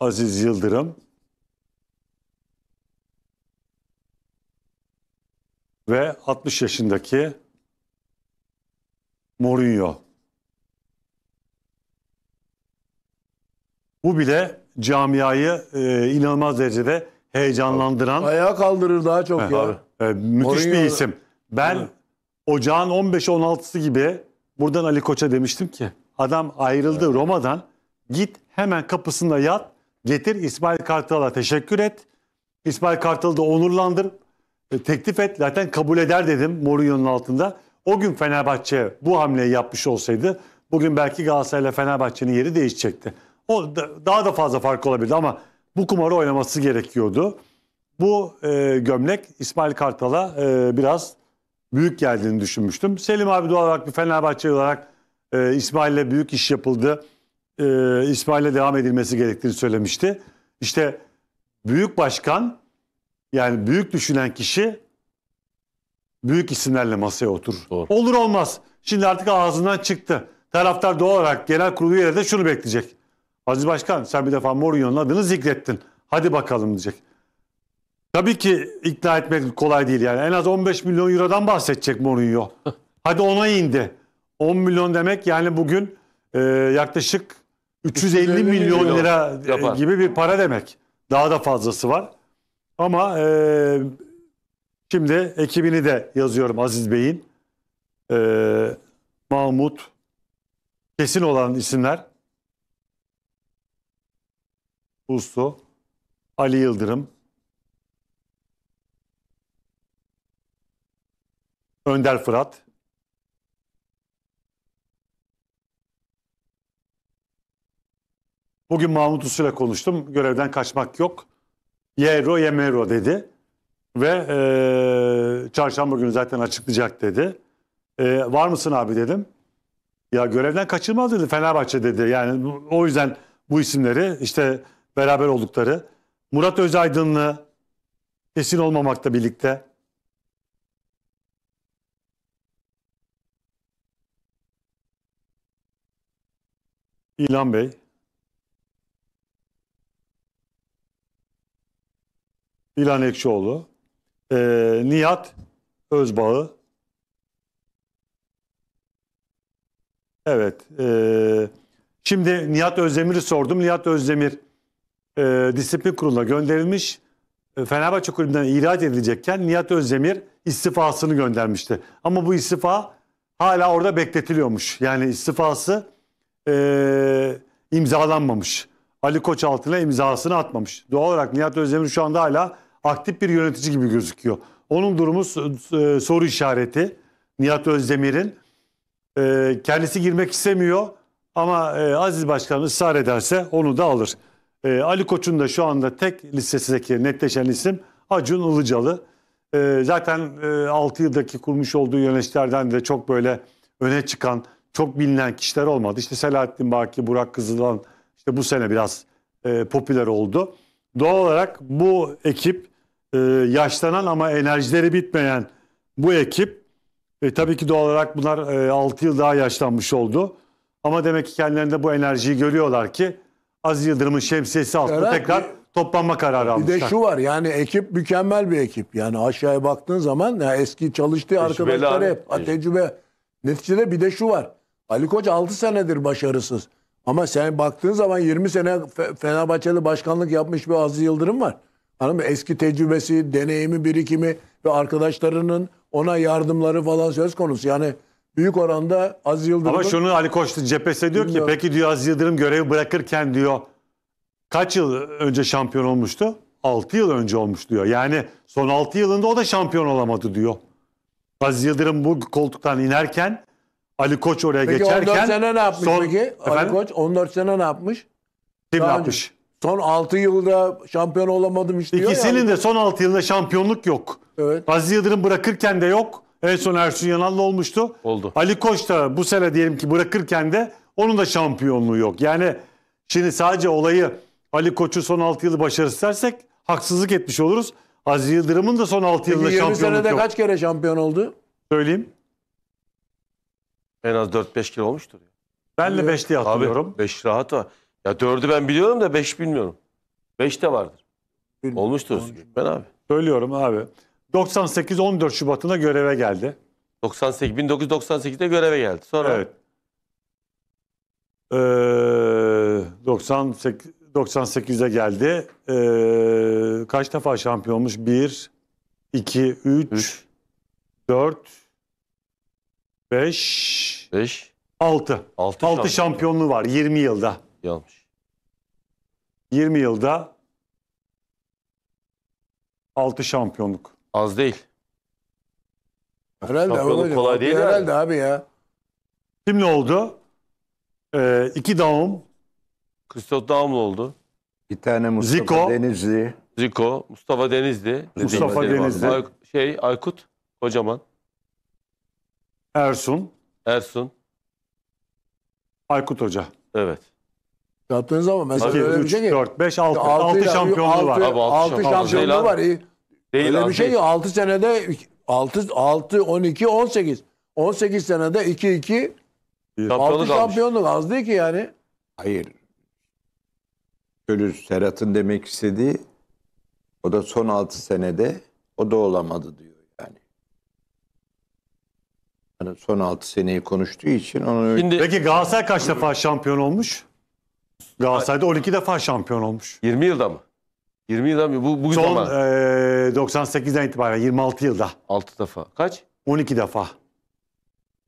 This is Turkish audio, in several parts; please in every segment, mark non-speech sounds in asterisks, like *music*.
Aziz Yıldırım ve 60 yaşındaki Mourinho. Bu bile camiayı e, inanılmaz derecede heyecanlandıran Ayağa kaldırır daha çok ya. Abi. e, müthiş bir Mourinho- isim. Ben Evet. ocağın 15-16'sı gibi buradan Ali Koç'a demiştim ki adam ayrıldı Roma'dan git hemen kapısında yat getir İsmail Kartal'a teşekkür et. İsmail Kartal'ı da onurlandır. E, teklif et zaten kabul eder dedim Mourinho'nun altında. O gün Fenerbahçe bu hamleyi yapmış olsaydı bugün belki Galatasaray'la Fenerbahçe'nin yeri değişecekti. O da- daha da fazla fark olabilirdi ama bu kumarı oynaması gerekiyordu. Bu e, gömlek İsmail Kartal'a e, biraz büyük geldiğini düşünmüştüm. Selim abi doğal olarak bir Fenerbahçe olarak e, İsmail'le büyük iş yapıldı. E, İsmail'le devam edilmesi gerektiğini söylemişti. İşte büyük başkan yani büyük düşünen kişi büyük isimlerle masaya oturur. Doğru. Olur olmaz. Şimdi artık ağzından çıktı. Taraftar doğal olarak genel kurulu üyeleri de şunu bekleyecek. Aziz Başkan sen bir defa Mourinho'nun adını zikrettin. Hadi bakalım diyecek. Tabii ki ikna etmek kolay değil yani. En az 15 milyon eurodan bahsedecek Mourinho. *laughs* Hadi ona indi. 10 milyon demek yani bugün e, yaklaşık 350 350 milyon milyon lira e, yapar. gibi bir para demek. Daha da fazlası var. Ama e, şimdi ekibini de yazıyorum Aziz Bey'in. E, Mahmut kesin olan isimler. Uslu, Ali Yıldırım, Önder Fırat, Bugün Mahmut Uslu'yla konuştum. Görevden kaçmak yok. Yero yemero dedi. Ve e, çarşamba günü zaten açıklayacak dedi. E, var mısın abi dedim. Ya görevden kaçırmaz dedi Fenerbahçe dedi. Yani o yüzden bu isimleri işte beraber oldukları Murat Özaydın'la kesin olmamakla birlikte İlhan Bey İlhan Ekşioğlu e, Nihat Özbağı Evet. e, şimdi Nihat Özdemir'i sordum. Nihat Özdemir e, disiplin kuruluna gönderilmiş. E, Fenerbahçe kulübünden ihraç edilecekken Nihat Özdemir istifasını göndermişti. Ama bu istifa hala orada bekletiliyormuş. Yani istifası e, imzalanmamış. Ali Koç altına imzasını atmamış. Doğal olarak Nihat Özdemir şu anda hala aktif bir yönetici gibi gözüküyor. Onun durumu e, soru işareti. Nihat Özdemir'in e, kendisi girmek istemiyor ama e, Aziz Başkan ısrar ederse onu da alır. Ali Koç'un da şu anda tek listesindeki netleşen isim Acun Ilıcalı. Zaten e, 6 yıldaki kurmuş olduğu yöneticilerden de çok böyle öne çıkan, çok bilinen kişiler olmadı. İşte Selahattin Baki, Burak Kızılan işte bu sene biraz popüler oldu. Doğal olarak bu ekip e, yaşlanan ama enerjileri bitmeyen bu ekip e, tabii ki doğal olarak bunlar 6 yıl daha yaşlanmış oldu. Ama demek ki kendilerinde bu enerjiyi görüyorlar ki Aziz Yıldırım'ın şemsiyesi altında Evet, tekrar bir- toplanma kararı Bir almışlar. de şu var yani ekip mükemmel bir ekip. Yani aşağıya baktığın zaman ya eski çalıştığı Tecrübeli arkadaşlar hep ha, tecrübe. Neticede bir de şu var. Ali Koç 6 senedir başarısız. Ama sen baktığın zaman 20 sene Fe- Fenerbahçe'de başkanlık yapmış bir Aziz Yıldırım var. Anladın mı? Eski tecrübesi, deneyimi, birikimi ve arkadaşlarının ona yardımları falan söz konusu. Yani büyük oranda Aziz Yıldırım'ın... Ama şunu Ali Koç cephesi diyor ki peki diyor Aziz Yıldırım görevi bırakırken diyor kaç yıl önce şampiyon olmuştu? 6 yıl önce olmuş diyor. Yani son 6 yılında o da şampiyon olamadı diyor. Aziz Yıldırım bu koltuktan inerken Ali Koç oraya Peki geçerken 14 sene ne yapmış son- peki? Ali Efendim? Koç 14 sene ne yapmış? kim Daha önce- yapmış? Son 6 yılda şampiyon olamadım işte diyor ya. İkisinin de son 6 yılında şampiyonluk yok. Evet. Aziz Yıldırım bırakırken de yok. En son Ersun Yanal'la olmuştu. Oldu. Ali Koç da bu sene diyelim ki bırakırken de onun da şampiyonluğu yok. Yani şimdi sadece olayı Ali Koç'u son 6 yılı başarısız dersek haksızlık etmiş oluruz. Aziz Yıldırım'ın da son 6 Peki yılında 20 şampiyonluk senede yok. kaç kere şampiyon oldu? Söyleyeyim. En az 4-5 kilo olmuştur. Ben de 5 diye hatırlıyorum. Abi 5 rahat var. Ya 4'ü ben biliyorum da 5 bilmiyorum. 5 de vardır. Bilmiyorum. Olmuştur Gökmen abi. Söylüyorum abi. 98 14 Şubat'ında göreve geldi. 98 1998'de göreve geldi. Sonra Evet. Ee, 98 98'e geldi. Ee, kaç defa şampiyon olmuş? 1 2 3 3 4 5 5 6. 6 6 şampiyonluğu var 20 yılda. Yanlış. 20 yılda 6 şampiyonluk. Az değil. Herhalde Şampiyonluk hocam, kolay değil Herhalde abi ya. Şimdi ne oldu? Ee, iki Daum, Christoph Daumlu oldu. Bir tane Mustafa Zico. Denizli. Zico, Mustafa Denizli. Mustafa Denizli. Ay- şey Aykut Kocaman, Ersun, Ersun. Aykut Hoca. Evet. Yaptığın zaman mesela 2, öyle bir 3, şey ki. 4, 5, 6. Altı 6 ya- şampiyonluğu altı- var. Abi, altı altı şampiyonluğu. Değil şampiyonluğu abi. var. iyi. Değil Öyle az bir şey ki 6 senede 6 6 12 18. 18 senede 2 2 6 Şampiyonluk almış. şampiyonluk az değil ki yani. Hayır. Şöyle Serhat'ın demek istediği o da son 6 senede o da olamadı diyor yani. Hani son 6 seneyi konuştuğu için onu Şimdi Peki Galatasaray kaç defa şampiyon olmuş? Galatasaray'da 12 defa şampiyon olmuş. 20 yılda mı? 20 yılda mı? Bu, bugün Son zaman. eee 98'den itibaren 26 yılda 6 defa. Kaç? 12 defa.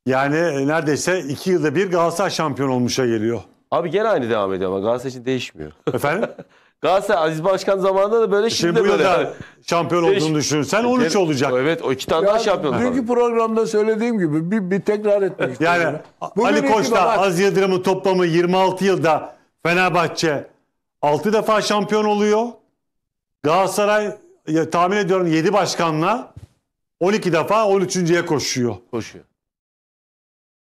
Yani e, neredeyse 2 yılda bir Galatasaray şampiyon olmuşa geliyor. Abi gene aynı devam ediyor ama Galatasaray için değişmiyor. Efendim? *laughs* Galatasaray Aziz Başkan zamanında da böyle şimdi, Şimdi bu de böyle. şampiyon Değiş- olduğunu düşünürsen 13 olacak. Evet o iki tane daha var. dünkü programda söylediğim gibi bir, bir tekrar etmek istiyorum. Yani Bugün Ali Koç'ta itibaren- Az Yıldırım'ın toplamı 26 yılda Fenerbahçe 6 defa şampiyon oluyor. Galatasaray ya, tahmin ediyorum 7 başkanla 12 defa 13.ye koşuyor. Koşuyor.